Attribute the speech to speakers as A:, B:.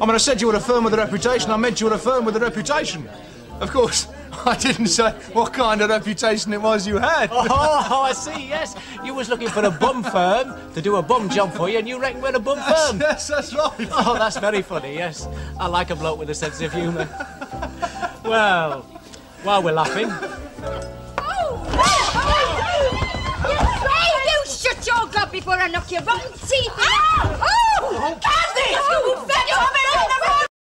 A: I mean, I said you were a firm with a reputation. I meant you were a firm with a reputation. Of course, I didn't say what kind of reputation it was you had.
B: Oh, oh, I see, yes. You was looking for a bum firm to do a bum job for you, and you reckon we're a bum firm.
A: yes, that's right.
B: Oh, that's very funny, yes. I like a bloke with a sense of humour. well, while we're laughing, oh,
C: Hey, you shut your gob before I knock your rotten teeth in. Ah!